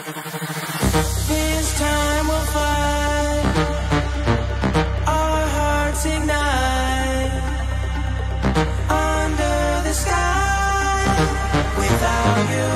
This time we'll fight. Our hearts ignite under the sky without you.